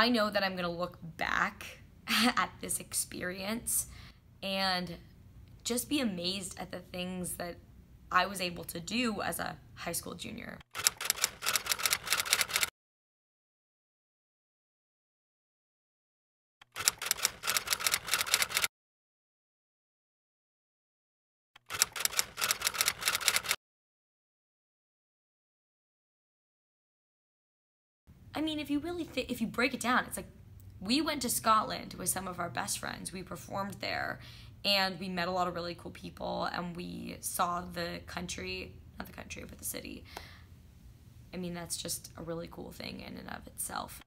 I know that I'm gonna look back at this experience and just be amazed at the things that I was able to do as a high school junior. I mean, if you really if you break it down, it's like we went to Scotland with some of our best friends. We performed there and we met a lot of really cool people and we saw the country, not the country, but the city. I mean, that's just a really cool thing in and of itself.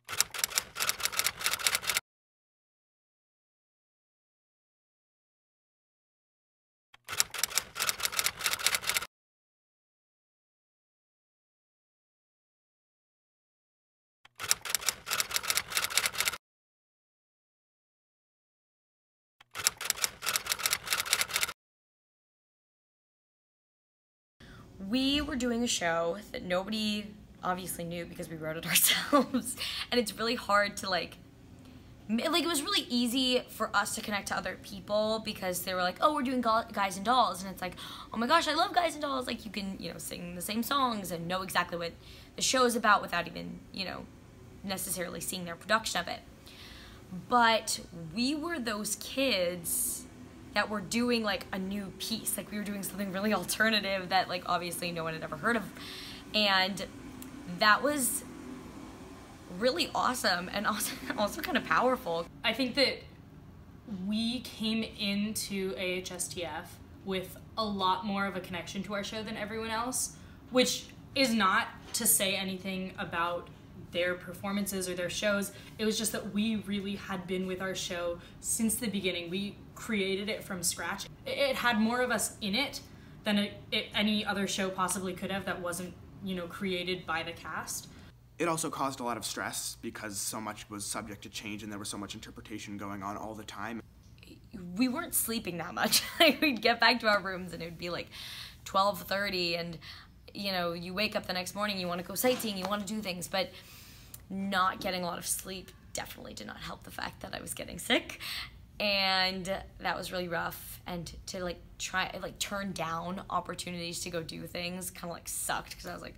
We were doing a show that nobody obviously knew because we wrote it ourselves. And it's really hard to like like it was really easy for us to connect to other people because they were like oh we're doing guys and dolls. And it's like oh my gosh i love guys and dolls. Like you can you know sing the same songs and know exactly what the show is about without even you know necessarily seeing their production of it. But we were those kids that were doing like a new piece. Like we were doing something really alternative that like obviously no one had ever heard of. And that was really awesome and also also kind of powerful. I think that we came into AHSTF with a lot more of a connection to our show than everyone else, which is not to say anything about their performances or their shows. It was just that we really had been with our show since the beginning. We created it from scratch. It had more of us in it than it, it, any other show possibly could have that wasn't, you know, created by the cast. It also caused a lot of stress because so much was subject to change and there was so much interpretation going on all the time. We weren't sleeping that much. we'd get back to our rooms and it would be like 12:30 and you know, you wake up the next morning, you want to go sightseeing, you want to do things, but not getting a lot of sleep definitely did not help the fact that I was getting sick and that was really rough and to like try like turn down opportunities to go do things kind of like sucked because I was like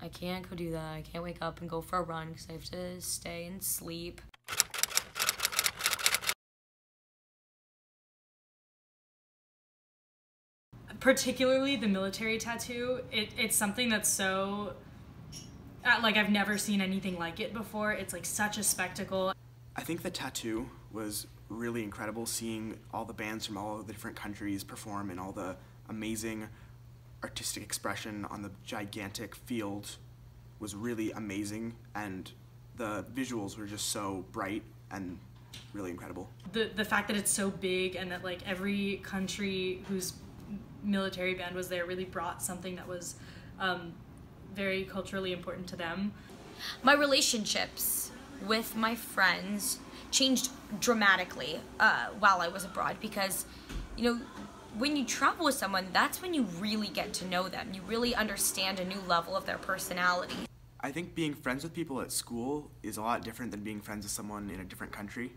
I can't go do that I can't wake up and go for a run because I have to stay and sleep particularly the military tattoo it, it's something that's so uh, like I've never seen anything like it before. It's like such a spectacle. I think the tattoo was really incredible seeing all the bands from all the different countries perform and all the amazing artistic expression on the gigantic field was really amazing and the visuals were just so bright and really incredible. The the fact that it's so big and that like every country whose military band was there really brought something that was um, very culturally important to them. My relationships with my friends changed dramatically uh, while I was abroad because, you know, when you travel with someone, that's when you really get to know them. You really understand a new level of their personality. I think being friends with people at school is a lot different than being friends with someone in a different country.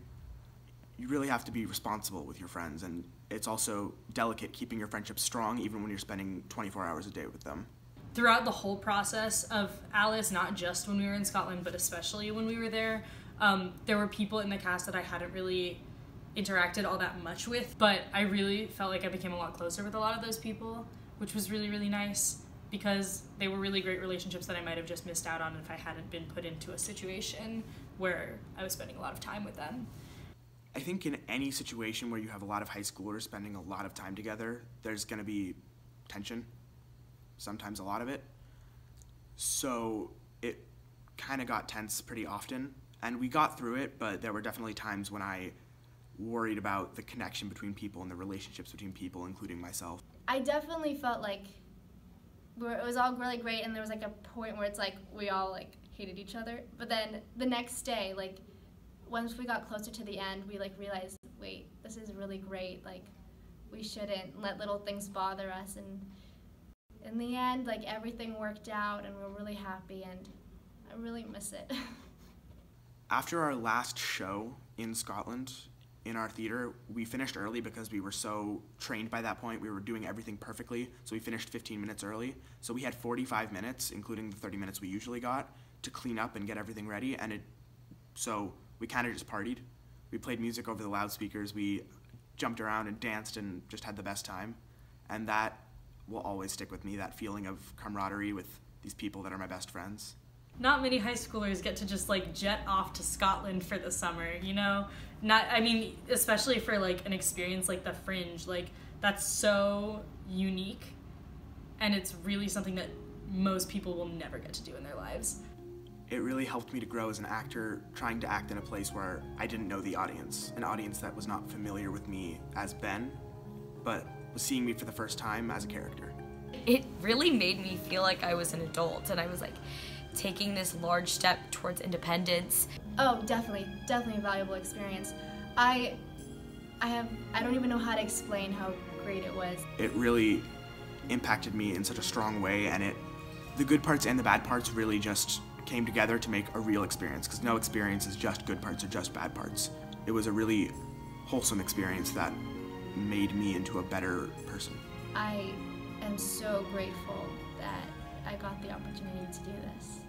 You really have to be responsible with your friends, and it's also delicate keeping your friendship strong even when you're spending 24 hours a day with them throughout the whole process of Alice, not just when we were in Scotland, but especially when we were there, um, there were people in the cast that I hadn't really interacted all that much with, but I really felt like I became a lot closer with a lot of those people, which was really, really nice because they were really great relationships that I might have just missed out on if I hadn't been put into a situation where I was spending a lot of time with them. I think in any situation where you have a lot of high schoolers spending a lot of time together, there's going to be tension sometimes a lot of it. So it kind of got tense pretty often. And we got through it, but there were definitely times when I worried about the connection between people and the relationships between people, including myself. I definitely felt like it was all really great, and there was like a point where it's like we all like hated each other. But then the next day, like once we got closer to the end, we like realized, wait, this is really great. Like we shouldn't let little things bother us and in the end, like everything worked out and we're really happy and I really miss it. After our last show in Scotland, in our theater, we finished early because we were so trained by that point. We were doing everything perfectly, so we finished 15 minutes early. So we had 45 minutes, including the 30 minutes we usually got, to clean up and get everything ready. And it, so we kind of just partied. We played music over the loudspeakers. We jumped around and danced and just had the best time. And that will always stick with me. That feeling of camaraderie with these people that are my best friends. Not many high schoolers get to just like jet off to Scotland for the summer, you know? Not I mean, especially for like an experience like the Fringe, like that's so unique and it's really something that most people will never get to do in their lives. It really helped me to grow as an actor, trying to act in a place where I didn't know the audience, an audience that was not familiar with me as Ben, but was seeing me for the first time as a character. It really made me feel like I was an adult and I was like taking this large step towards independence. Oh, definitely, definitely a valuable experience. I, I have, I don't even know how to explain how great it was. It really impacted me in such a strong way, and it, the good parts and the bad parts really just came together to make a real experience. Because no experience is just good parts or just bad parts. It was a really wholesome experience that made me into a better person. I am so grateful that I got the opportunity to do this.